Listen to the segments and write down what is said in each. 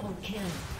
Double kill.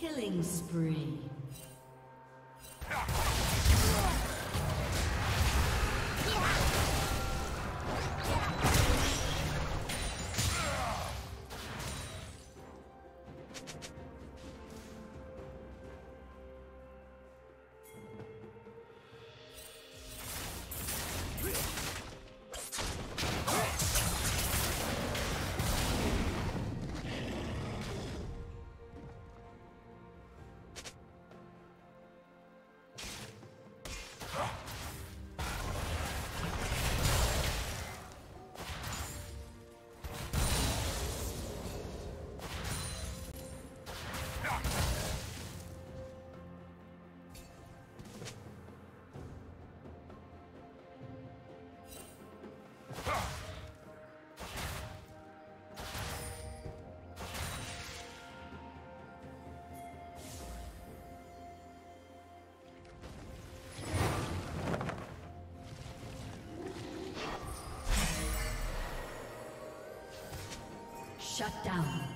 Killing spree. Shut down.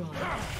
destroyed.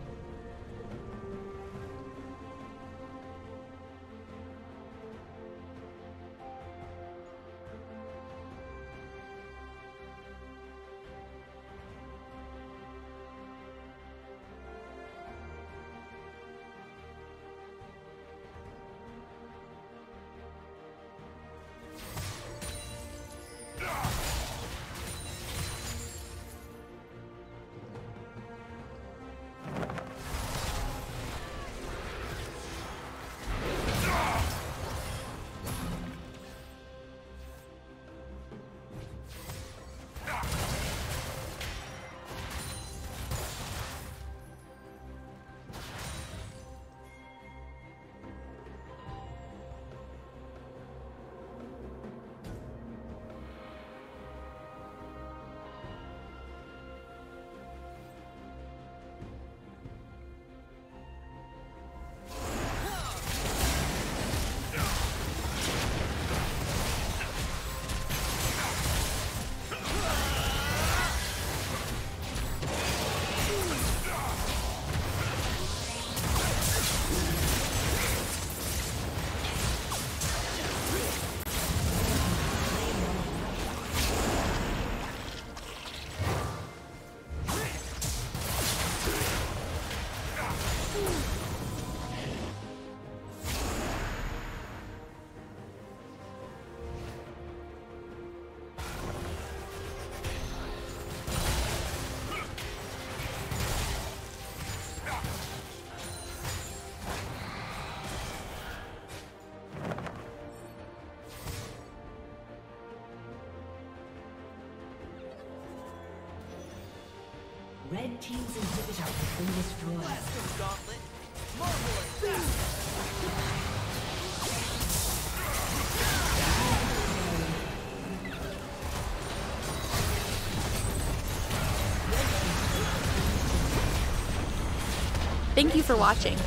Red Team's inhibitor has been destroyed. Thank you for watching.